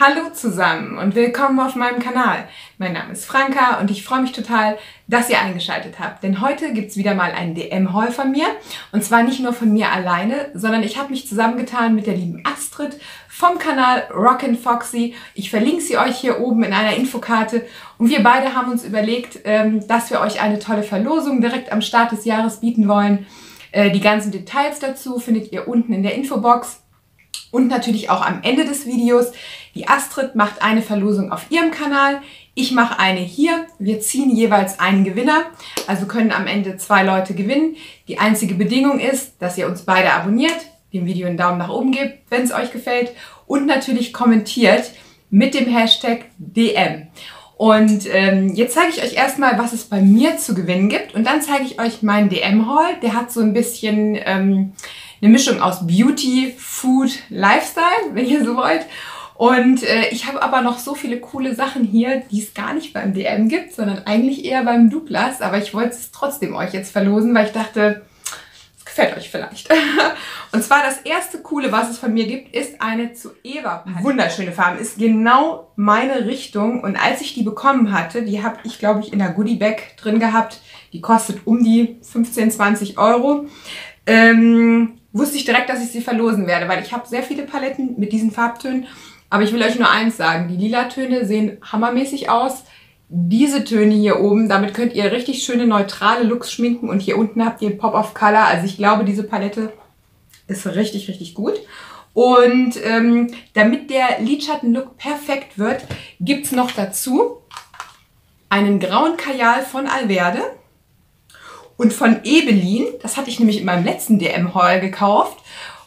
Hallo zusammen und willkommen auf meinem Kanal. Mein Name ist Franka und ich freue mich total, dass ihr eingeschaltet habt. Denn heute gibt es wieder mal einen DM-Haul von mir. Und zwar nicht nur von mir alleine, sondern ich habe mich zusammengetan mit der lieben Astrid vom Kanal Rockin' Foxy. Ich verlinke sie euch hier oben in einer Infokarte. Und wir beide haben uns überlegt, ähm, dass wir euch eine tolle Verlosung direkt am Start des Jahres bieten wollen. Äh, die ganzen Details dazu findet ihr unten in der Infobox und natürlich auch am Ende des Videos. Die Astrid macht eine Verlosung auf ihrem Kanal. Ich mache eine hier. Wir ziehen jeweils einen Gewinner. Also können am Ende zwei Leute gewinnen. Die einzige Bedingung ist, dass ihr uns beide abonniert, dem Video einen Daumen nach oben gebt, wenn es euch gefällt und natürlich kommentiert mit dem Hashtag DM. Und ähm, jetzt zeige ich euch erstmal, was es bei mir zu gewinnen gibt. Und dann zeige ich euch meinen DM-Haul. Der hat so ein bisschen ähm, eine Mischung aus Beauty, Food, Lifestyle, wenn ihr so wollt. Und äh, ich habe aber noch so viele coole Sachen hier, die es gar nicht beim DM gibt, sondern eigentlich eher beim Douglas. Aber ich wollte es trotzdem euch jetzt verlosen, weil ich dachte, es gefällt euch vielleicht. Und zwar das erste coole, was es von mir gibt, ist eine zu Eva. Wunderschöne Farben, ist genau meine Richtung. Und als ich die bekommen hatte, die habe ich, glaube ich, in der Goodie Bag drin gehabt. Die kostet um die 15, 20 Euro. Ähm, wusste ich direkt, dass ich sie verlosen werde, weil ich habe sehr viele Paletten mit diesen Farbtönen. Aber ich will euch nur eins sagen, die lila Töne sehen hammermäßig aus. Diese Töne hier oben, damit könnt ihr richtig schöne neutrale Looks schminken und hier unten habt ihr Pop of Color. Also ich glaube, diese Palette ist richtig, richtig gut. Und ähm, damit der Lidschatten-Look perfekt wird, gibt es noch dazu einen grauen Kajal von Alverde und von Ebelin. Das hatte ich nämlich in meinem letzten DM-Haul gekauft.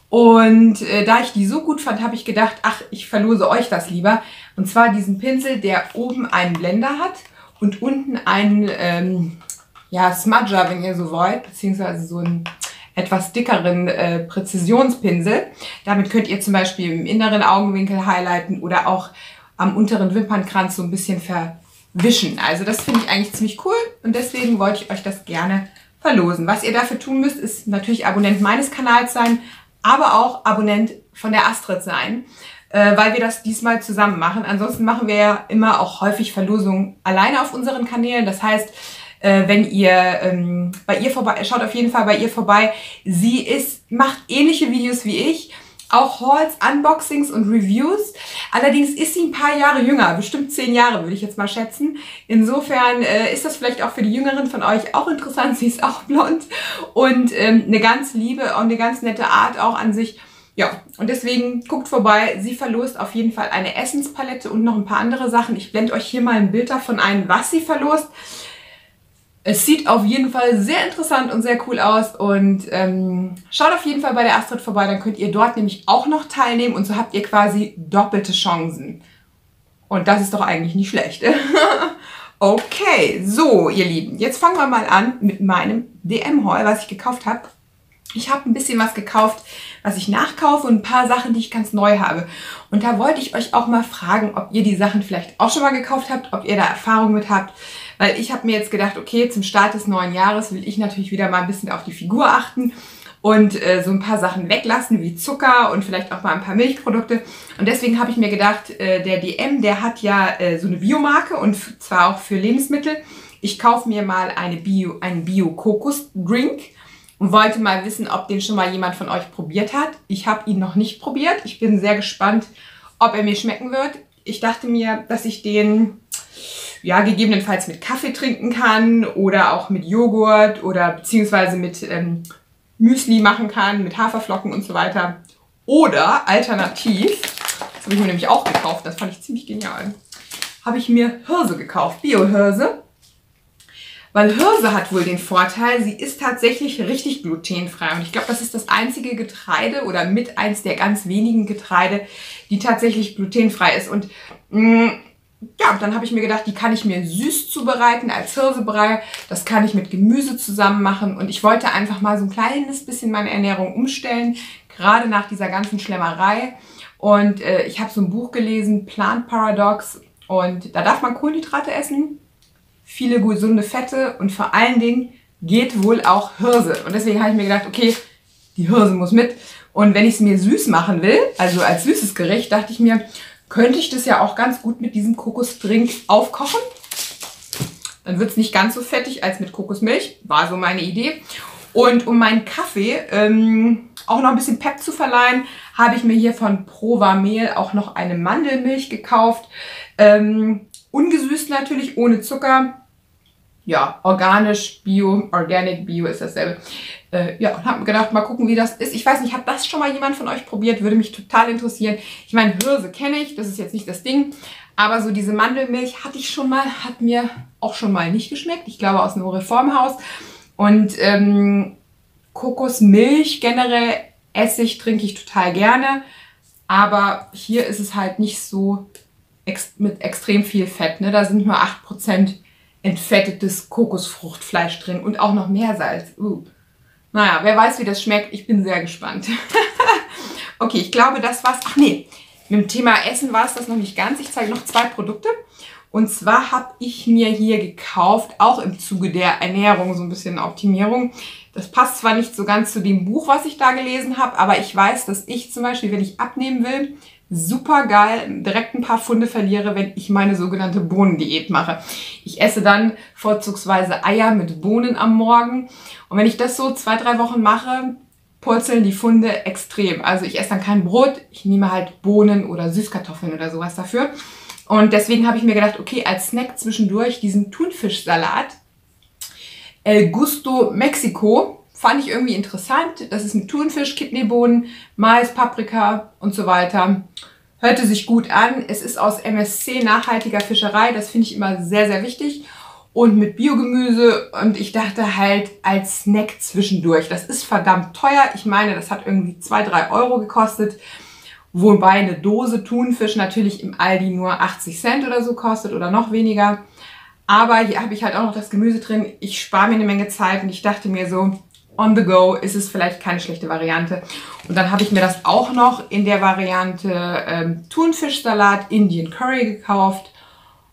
Und äh, da ich die so gut fand, habe ich gedacht, ach, ich verlose euch das lieber. Und zwar diesen Pinsel, der oben einen Blender hat und unten einen ähm, ja, Smudger, wenn ihr so wollt, beziehungsweise so einen etwas dickeren äh, Präzisionspinsel. Damit könnt ihr zum Beispiel im inneren Augenwinkel highlighten oder auch am unteren Wimpernkranz so ein bisschen verwischen. Also das finde ich eigentlich ziemlich cool und deswegen wollte ich euch das gerne verlosen. Was ihr dafür tun müsst, ist natürlich Abonnent meines Kanals sein, aber auch Abonnent von der Astrid sein, äh, weil wir das diesmal zusammen machen. Ansonsten machen wir ja immer auch häufig Verlosungen alleine auf unseren Kanälen. Das heißt, äh, wenn ihr ähm, bei ihr vorbei, schaut auf jeden Fall bei ihr vorbei. Sie ist, macht ähnliche Videos wie ich auch Hauls, Unboxings und Reviews. Allerdings ist sie ein paar Jahre jünger, bestimmt zehn Jahre würde ich jetzt mal schätzen. Insofern äh, ist das vielleicht auch für die Jüngeren von euch auch interessant. Sie ist auch blond und ähm, eine ganz liebe und eine ganz nette Art auch an sich. Ja, und deswegen guckt vorbei. Sie verlost auf jeden Fall eine Essenspalette und noch ein paar andere Sachen. Ich blende euch hier mal ein Bild davon ein, was sie verlost. Es sieht auf jeden Fall sehr interessant und sehr cool aus und ähm, schaut auf jeden Fall bei der Astrid vorbei, dann könnt ihr dort nämlich auch noch teilnehmen und so habt ihr quasi doppelte Chancen. Und das ist doch eigentlich nicht schlecht. okay, so ihr Lieben, jetzt fangen wir mal an mit meinem DM-Haul, was ich gekauft habe. Ich habe ein bisschen was gekauft, was ich nachkaufe und ein paar Sachen, die ich ganz neu habe. Und da wollte ich euch auch mal fragen, ob ihr die Sachen vielleicht auch schon mal gekauft habt, ob ihr da Erfahrung mit habt. Weil ich habe mir jetzt gedacht, okay, zum Start des neuen Jahres will ich natürlich wieder mal ein bisschen auf die Figur achten und äh, so ein paar Sachen weglassen, wie Zucker und vielleicht auch mal ein paar Milchprodukte. Und deswegen habe ich mir gedacht, äh, der DM, der hat ja äh, so eine Biomarke und zwar auch für Lebensmittel. Ich kaufe mir mal eine Bio, einen Bio-Kokos-Drink und wollte mal wissen, ob den schon mal jemand von euch probiert hat. Ich habe ihn noch nicht probiert. Ich bin sehr gespannt, ob er mir schmecken wird. Ich dachte mir, dass ich den ja, gegebenenfalls mit Kaffee trinken kann oder auch mit Joghurt oder beziehungsweise mit ähm, Müsli machen kann, mit Haferflocken und so weiter. Oder alternativ, das habe ich mir nämlich auch gekauft, das fand ich ziemlich genial, habe ich mir Hirse gekauft, Bio-Hirse. Weil Hirse hat wohl den Vorteil, sie ist tatsächlich richtig glutenfrei. Und ich glaube, das ist das einzige Getreide oder mit eins der ganz wenigen Getreide, die tatsächlich glutenfrei ist. Und mh, mm, ja, dann habe ich mir gedacht, die kann ich mir süß zubereiten als Hirsebrei. Das kann ich mit Gemüse zusammen machen. Und ich wollte einfach mal so ein kleines bisschen meine Ernährung umstellen, gerade nach dieser ganzen Schlemmerei. Und äh, ich habe so ein Buch gelesen, Plant Paradox. Und da darf man Kohlenhydrate essen, viele gesunde Fette und vor allen Dingen geht wohl auch Hirse. Und deswegen habe ich mir gedacht, okay, die Hirse muss mit. Und wenn ich es mir süß machen will, also als süßes Gericht, dachte ich mir, könnte ich das ja auch ganz gut mit diesem Kokosdrink aufkochen. Dann wird es nicht ganz so fettig als mit Kokosmilch. War so meine Idee. Und um meinen Kaffee ähm, auch noch ein bisschen Pep zu verleihen, habe ich mir hier von Prova Mehl auch noch eine Mandelmilch gekauft. Ähm, ungesüßt natürlich, ohne Zucker. Ja, organisch, bio, organic, bio ist dasselbe. Äh, ja, und habe gedacht, mal gucken, wie das ist. Ich weiß nicht, hat das schon mal jemand von euch probiert? Würde mich total interessieren. Ich meine, Hirse kenne ich, das ist jetzt nicht das Ding. Aber so diese Mandelmilch hatte ich schon mal, hat mir auch schon mal nicht geschmeckt. Ich glaube aus einem Reformhaus. Und ähm, Kokosmilch generell Essig trinke ich total gerne. Aber hier ist es halt nicht so ex mit extrem viel Fett. Ne? Da sind nur 8% entfettetes Kokosfruchtfleisch drin und auch noch Meersalz. Uh. Naja, wer weiß, wie das schmeckt. Ich bin sehr gespannt. okay, ich glaube, das war's. Ach nee, mit dem Thema Essen war es das noch nicht ganz. Ich zeige noch zwei Produkte. Und zwar habe ich mir hier gekauft, auch im Zuge der Ernährung, so ein bisschen Optimierung. Das passt zwar nicht so ganz zu dem Buch, was ich da gelesen habe, aber ich weiß, dass ich zum Beispiel, wenn ich abnehmen will, super geil direkt ein paar Funde verliere, wenn ich meine sogenannte Bohnendiät mache. Ich esse dann vorzugsweise Eier mit Bohnen am Morgen. Und wenn ich das so zwei, drei Wochen mache, purzeln die Funde extrem. Also ich esse dann kein Brot, ich nehme halt Bohnen oder Süßkartoffeln oder sowas dafür. Und deswegen habe ich mir gedacht, okay, als Snack zwischendurch diesen Thunfischsalat. El Gusto Mexico fand ich irgendwie interessant. Das ist mit Thunfisch, Kidneybohnen, Mais, Paprika und so weiter. Hörte sich gut an. Es ist aus MSC nachhaltiger Fischerei. Das finde ich immer sehr, sehr wichtig. Und mit Biogemüse. Und ich dachte halt als Snack zwischendurch. Das ist verdammt teuer. Ich meine, das hat irgendwie zwei, drei Euro gekostet. Wobei eine Dose Thunfisch natürlich im Aldi nur 80 Cent oder so kostet oder noch weniger. Aber hier habe ich halt auch noch das Gemüse drin. Ich spare mir eine Menge Zeit und ich dachte mir so, on the go ist es vielleicht keine schlechte Variante. Und dann habe ich mir das auch noch in der Variante ähm, Thunfischsalat Indian Curry gekauft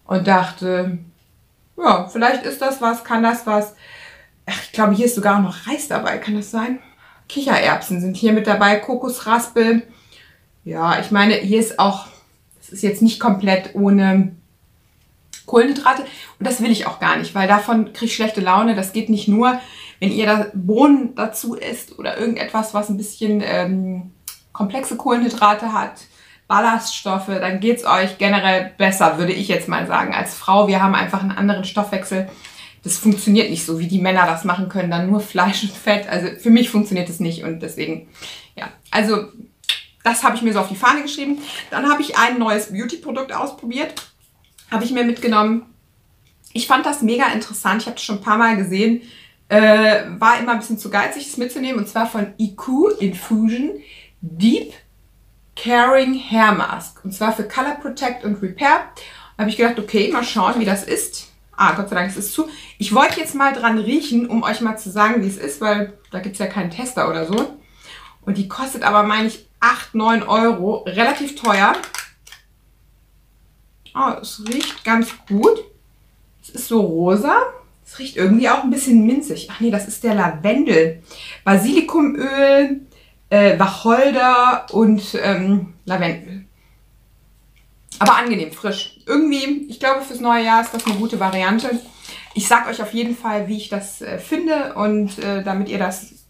und dachte, ja, vielleicht ist das was, kann das was. Ach, ich glaube, hier ist sogar noch Reis dabei, kann das sein? Kichererbsen sind hier mit dabei, Kokosraspel. Ja, ich meine, hier ist auch, es ist jetzt nicht komplett ohne Kohlenhydrate und das will ich auch gar nicht, weil davon kriege ich schlechte Laune. Das geht nicht nur, wenn ihr da Bohnen dazu isst oder irgendetwas, was ein bisschen ähm, komplexe Kohlenhydrate hat, Ballaststoffe, dann geht es euch generell besser, würde ich jetzt mal sagen. Als Frau, wir haben einfach einen anderen Stoffwechsel. Das funktioniert nicht so, wie die Männer das machen können, dann nur Fleisch und Fett. Also für mich funktioniert das nicht und deswegen, ja. Also das habe ich mir so auf die Fahne geschrieben. Dann habe ich ein neues Beauty-Produkt ausprobiert. Habe ich mir mitgenommen. Ich fand das mega interessant. Ich habe es schon ein paar Mal gesehen. Äh, war immer ein bisschen zu geizig, es mitzunehmen. Und zwar von IQ Infusion Deep Caring Hair Mask. Und zwar für Color Protect und Repair. Da habe ich gedacht, okay, mal schauen, wie das ist. Ah, Gott sei Dank, es ist zu. Ich wollte jetzt mal dran riechen, um euch mal zu sagen, wie es ist, weil da gibt es ja keinen Tester oder so. Und die kostet aber, meine ich, 8, 9 Euro. Relativ teuer. Oh, es riecht ganz gut. Es ist so rosa. Es riecht irgendwie auch ein bisschen minzig. Ach nee, das ist der Lavendel. Basilikumöl, äh, Wacholder und ähm, Lavendel. Aber angenehm, frisch. Irgendwie, ich glaube, fürs neue Jahr ist das eine gute Variante. Ich sage euch auf jeden Fall, wie ich das äh, finde und äh, damit ihr das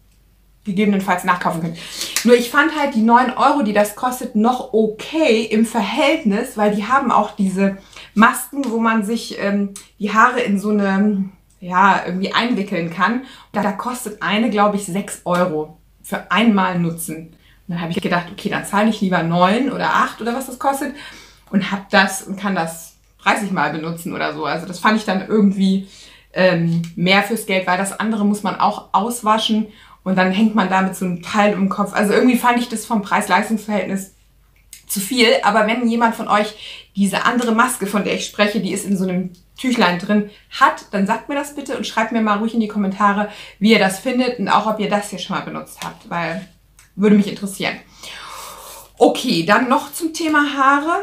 gegebenenfalls nachkaufen könnt. Nur ich fand halt die 9 Euro, die das kostet, noch okay im Verhältnis, weil die haben auch diese Masken, wo man sich ähm, die Haare in so eine, ja, irgendwie einwickeln kann. Da, da kostet eine, glaube ich, 6 Euro für einmal nutzen. Und dann habe ich gedacht, okay, dann zahle ich lieber 9 oder 8 oder was das kostet und habe das und kann das 30 Mal benutzen oder so. Also das fand ich dann irgendwie ähm, mehr fürs Geld, weil das andere muss man auch auswaschen und dann hängt man da mit so einem Teil im Kopf. Also irgendwie fand ich das vom Preis-Leistungs-Verhältnis zu viel. Aber wenn jemand von euch diese andere Maske, von der ich spreche, die ist in so einem Tüchlein drin, hat, dann sagt mir das bitte und schreibt mir mal ruhig in die Kommentare, wie ihr das findet und auch, ob ihr das hier schon mal benutzt habt, weil würde mich interessieren. Okay, dann noch zum Thema Haare.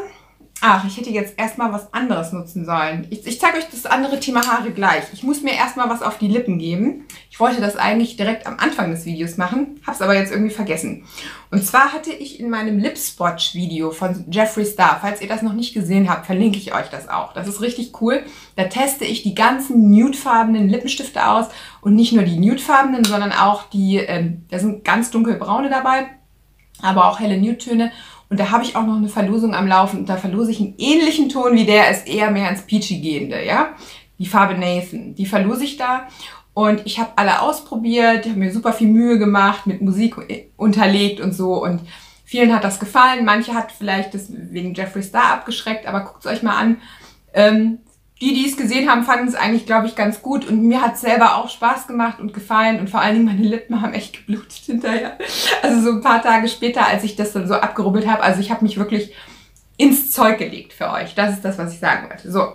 Ach, ich hätte jetzt erstmal was anderes nutzen sollen. Ich, ich zeige euch das andere Thema Haare gleich. Ich muss mir erstmal was auf die Lippen geben. Ich wollte das eigentlich direkt am Anfang des Videos machen, habe es aber jetzt irgendwie vergessen. Und zwar hatte ich in meinem Lipspotch-Video von Jeffree Star, falls ihr das noch nicht gesehen habt, verlinke ich euch das auch. Das ist richtig cool. Da teste ich die ganzen nudefarbenen Lippenstifte aus und nicht nur die nudefarbenen, sondern auch die, ähm, da sind ganz dunkelbraune dabei, aber auch helle Nude-Töne. Und da habe ich auch noch eine Verlosung am Laufen und da verlose ich einen ähnlichen Ton wie der, ist eher mehr ins Peachy gehende, ja. Die Farbe Nathan, die verlose ich da und ich habe alle ausprobiert, habe mir super viel Mühe gemacht, mit Musik unterlegt und so und vielen hat das gefallen. Manche hat vielleicht das wegen Jeffree Star abgeschreckt, aber guckt es euch mal an. Ähm, die, die es gesehen haben, fanden es eigentlich, glaube ich, ganz gut. Und mir hat es selber auch Spaß gemacht und gefallen. Und vor allen Dingen meine Lippen haben echt geblutet hinterher. Also so ein paar Tage später, als ich das dann so abgerubbelt habe. Also ich habe mich wirklich ins Zeug gelegt für euch. Das ist das, was ich sagen wollte. So.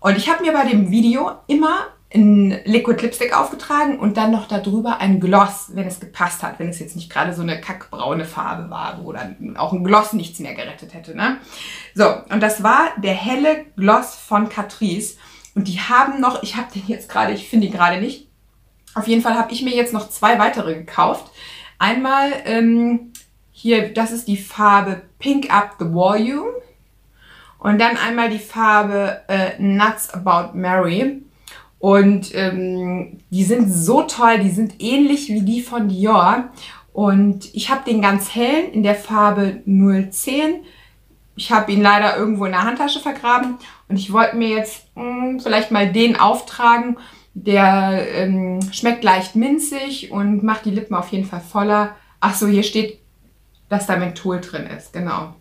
Und ich habe mir bei dem Video immer ein Liquid Lipstick aufgetragen und dann noch darüber ein Gloss, wenn es gepasst hat, wenn es jetzt nicht gerade so eine kackbraune Farbe war, wo dann auch ein Gloss nichts mehr gerettet hätte. Ne? So, und das war der helle Gloss von Catrice. Und die haben noch, ich habe den jetzt gerade, ich finde ihn gerade nicht. Auf jeden Fall habe ich mir jetzt noch zwei weitere gekauft. Einmal ähm, hier, das ist die Farbe Pink Up the Volume. Und dann einmal die Farbe äh, Nuts About Mary. Und ähm, die sind so toll, die sind ähnlich wie die von Dior. Und ich habe den ganz hellen in der Farbe 010. Ich habe ihn leider irgendwo in der Handtasche vergraben und ich wollte mir jetzt mh, hm, vielleicht mal den auftragen. Der ähm, schmeckt leicht minzig und macht die Lippen auf jeden Fall voller. Ach so, hier steht, dass da Menthol drin ist, genau.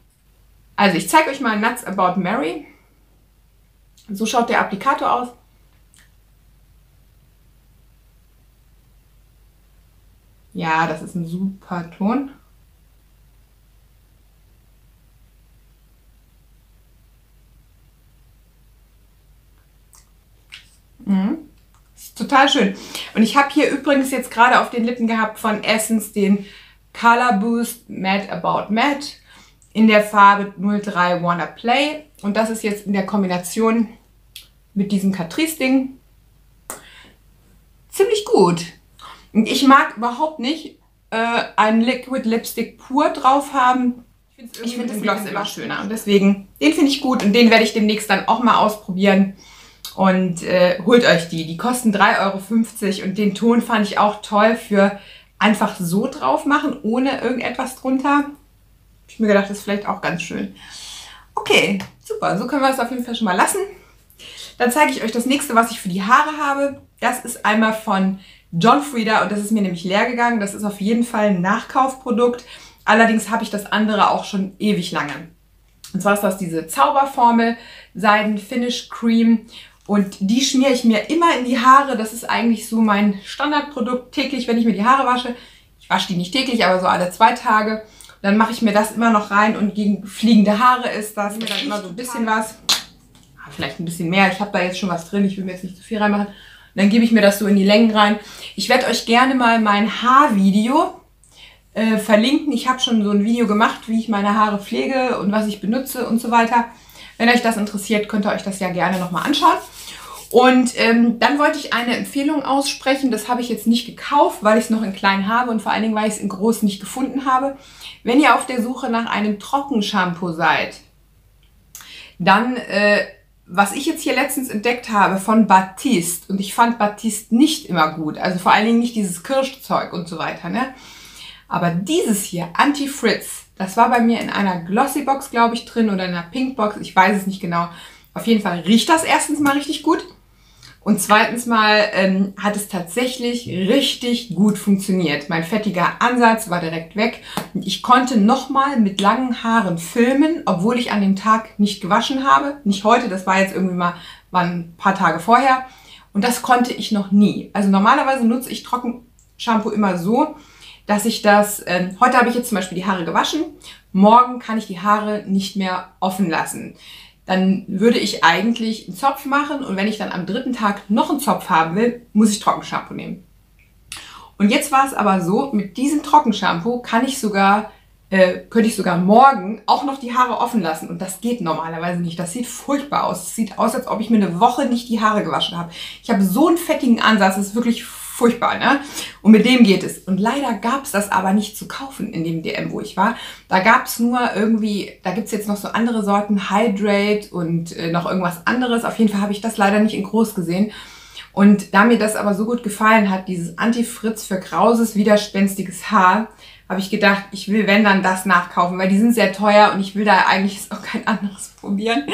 Also ich zeige euch mal Nuts About Mary. So schaut der Applikator aus. Ja, das ist ein super Ton. Mhm. Ist total schön. Und ich habe hier übrigens jetzt gerade auf den Lippen gehabt von Essence den Color Boost Matte About Matte in der Farbe 03 Wanna Play. Und das ist jetzt in der Kombination mit diesem Catrice-Ding ziemlich gut. Ich mag überhaupt nicht äh, einen Liquid Lipstick pur drauf haben. Ich finde find das Gloss immer schöner. Und deswegen, den finde ich gut und den werde ich demnächst dann auch mal ausprobieren. Und äh, holt euch die. Die kosten 3,50 Euro und den Ton fand ich auch toll für einfach so drauf machen, ohne irgendetwas drunter. Hab ich mir gedacht, das ist vielleicht auch ganz schön. Okay, super. So können wir es auf jeden Fall schon mal lassen. Dann zeige ich euch das nächste, was ich für die Haare habe. Das ist einmal von John Frieda und das ist mir nämlich leer gegangen. Das ist auf jeden Fall ein Nachkaufprodukt. Allerdings habe ich das andere auch schon ewig lange. Und zwar ist das diese Zauberformel Seiden Finish Cream und die schmiere ich mir immer in die Haare. Das ist eigentlich so mein Standardprodukt täglich, wenn ich mir die Haare wasche. Ich wasche die nicht täglich, aber so alle zwei Tage. Dann mache ich mir das immer noch rein und gegen fliegende Haare ist das mir dann immer so ein bisschen was. Ah, vielleicht ein bisschen mehr. Ich habe da jetzt schon was drin. Ich will mir jetzt nicht zu viel reinmachen dann gebe ich mir das so in die Längen rein. Ich werde euch gerne mal mein Haarvideo äh, verlinken. Ich habe schon so ein Video gemacht, wie ich meine Haare pflege und was ich benutze und so weiter. Wenn euch das interessiert, könnt ihr euch das ja gerne nochmal anschauen. Und ähm, dann wollte ich eine Empfehlung aussprechen. Das habe ich jetzt nicht gekauft, weil ich es noch in klein habe und vor allen Dingen, weil ich es in groß nicht gefunden habe. Wenn ihr auf der Suche nach einem Trockenshampoo seid, dann äh, was ich jetzt hier letztens entdeckt habe von Batiste, und ich fand Batiste nicht immer gut, also vor allen Dingen nicht dieses Kirschzeug und so weiter, ne? Aber dieses hier, Anti-Fritz, das war bei mir in einer Glossy-Box, glaube ich, drin oder in einer Pink-Box, ich weiß es nicht genau. Auf jeden Fall riecht das erstens mal richtig gut. Und zweitens mal ähm, hat es tatsächlich richtig gut funktioniert. Mein fettiger Ansatz war direkt weg. Und ich konnte nochmal mit langen Haaren filmen, obwohl ich an dem Tag nicht gewaschen habe. Nicht heute, das war jetzt irgendwie mal war ein paar Tage vorher. Und das konnte ich noch nie. Also normalerweise nutze ich Trockenshampoo immer so, dass ich das, ähm, heute habe ich jetzt zum Beispiel die Haare gewaschen, morgen kann ich die Haare nicht mehr offen lassen dann würde ich eigentlich einen Zopf machen und wenn ich dann am dritten Tag noch einen Zopf haben will, muss ich Trockenshampoo nehmen. Und jetzt war es aber so, mit diesem Trockenshampoo kann ich sogar äh, könnte ich sogar morgen auch noch die Haare offen lassen. Und das geht normalerweise nicht. Das sieht furchtbar aus. Es sieht aus, als ob ich mir eine Woche nicht die Haare gewaschen habe. Ich habe so einen fettigen Ansatz. Es ist wirklich furchtbar, ne? Und mit dem geht es. Und leider gab es das aber nicht zu kaufen in dem DM, wo ich war. Da gab es nur irgendwie, da gibt es jetzt noch so andere Sorten, Hydrate und äh, noch irgendwas anderes. Auf jeden Fall habe ich das leider nicht in groß gesehen. Und da mir das aber so gut gefallen hat, dieses Anti-Fritz für grauses, widerspenstiges Haar, habe ich gedacht, ich will, wenn dann das nachkaufen, weil die sind sehr teuer und ich will da eigentlich auch kein anderes probieren,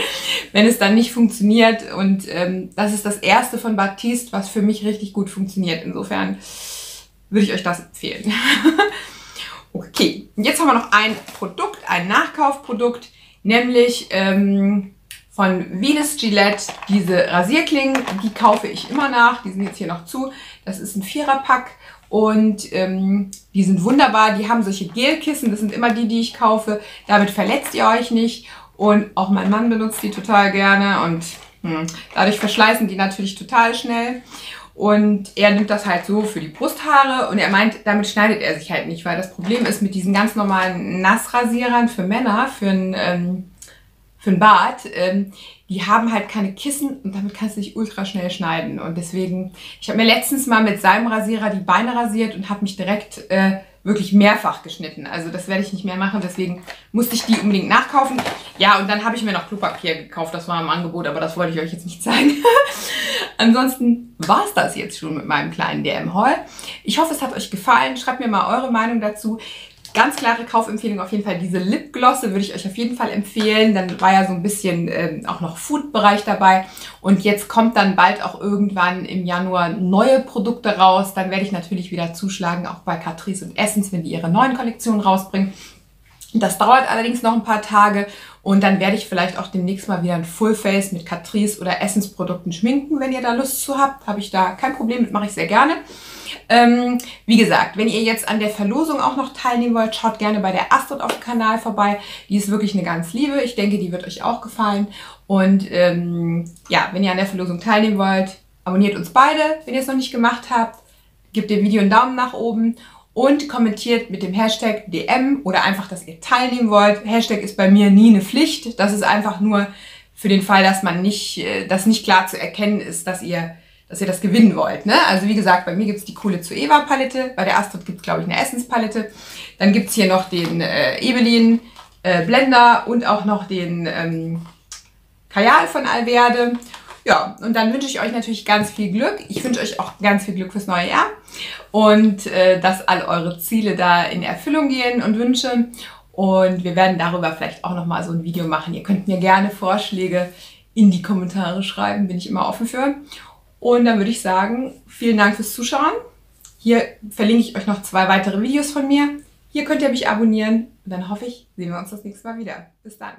wenn es dann nicht funktioniert. Und ähm, das ist das erste von Baptiste, was für mich richtig gut funktioniert. Insofern würde ich euch das empfehlen. okay, und jetzt haben wir noch ein Produkt, ein Nachkaufprodukt, nämlich ähm, von Venus Gillette diese Rasierklingen. Die kaufe ich immer nach. Die sind jetzt hier noch zu. Das ist ein Viererpack und ähm, die sind wunderbar. Die haben solche Gelkissen. Das sind immer die, die ich kaufe. Damit verletzt ihr euch nicht. Und auch mein Mann benutzt die total gerne. Und hm, dadurch verschleißen die natürlich total schnell. Und er nimmt das halt so für die Brusthaare und er meint, damit schneidet er sich halt nicht, weil das Problem ist mit diesen ganz normalen Nassrasierern für Männer, für ein ähm, für ein Bad, ähm, die haben halt keine Kissen und damit kannst du dich ultra schnell schneiden. Und deswegen, ich habe mir letztens mal mit seinem Rasierer die Beine rasiert und habe mich direkt äh, wirklich mehrfach geschnitten. Also das werde ich nicht mehr machen, deswegen musste ich die unbedingt nachkaufen. Ja, und dann habe ich mir noch Klopapier gekauft, das war im Angebot, aber das wollte ich euch jetzt nicht zeigen. Ansonsten war es das jetzt schon mit meinem kleinen DM-Haul. Ich hoffe, es hat euch gefallen. Schreibt mir mal eure Meinung dazu. Ganz klare Kaufempfehlung auf jeden Fall. Diese Lipglosse würde ich euch auf jeden Fall empfehlen. Dann war ja so ein bisschen ähm, auch noch Food-Bereich dabei. Und jetzt kommt dann bald auch irgendwann im Januar neue Produkte raus. Dann werde ich natürlich wieder zuschlagen, auch bei Catrice und Essence, wenn die ihre neuen Kollektionen rausbringen. Das dauert allerdings noch ein paar Tage und dann werde ich vielleicht auch demnächst mal wieder ein Fullface mit Catrice oder Essence Produkten schminken, wenn ihr da Lust zu habt. Habe ich da kein Problem mit, mache ich sehr gerne. Ähm, wie gesagt, wenn ihr jetzt an der Verlosung auch noch teilnehmen wollt, schaut gerne bei der Astrid auf dem Kanal vorbei. Die ist wirklich eine ganz liebe. Ich denke, die wird euch auch gefallen. Und ähm, ja, wenn ihr an der Verlosung teilnehmen wollt, abonniert uns beide, wenn ihr es noch nicht gemacht habt. Gebt dem Video einen Daumen nach oben und kommentiert mit dem Hashtag DM oder einfach, dass ihr teilnehmen wollt. Hashtag ist bei mir nie eine Pflicht. Das ist einfach nur für den Fall, dass man nicht, äh, dass nicht klar zu erkennen ist, dass ihr dass ihr das gewinnen wollt. Ne? Also wie gesagt, bei mir gibt's die coole zu Eva Palette, bei der Astrid gibt's glaube ich eine Essenspalette. Dann gibt's hier noch den äh, Ebelin äh, Blender und auch noch den ähm, Kajal von Alverde. Ja, und dann wünsche ich euch natürlich ganz viel Glück. Ich wünsche euch auch ganz viel Glück fürs neue Jahr und äh, dass all eure Ziele da in Erfüllung gehen und Wünsche. Und wir werden darüber vielleicht auch nochmal so ein Video machen. Ihr könnt mir gerne Vorschläge in die Kommentare schreiben, bin ich immer offen für. Und dann würde ich sagen, vielen Dank fürs Zuschauen. Hier verlinke ich euch noch zwei weitere Videos von mir. Hier könnt ihr mich abonnieren und dann hoffe ich, sehen wir uns das nächste Mal wieder. Bis dann.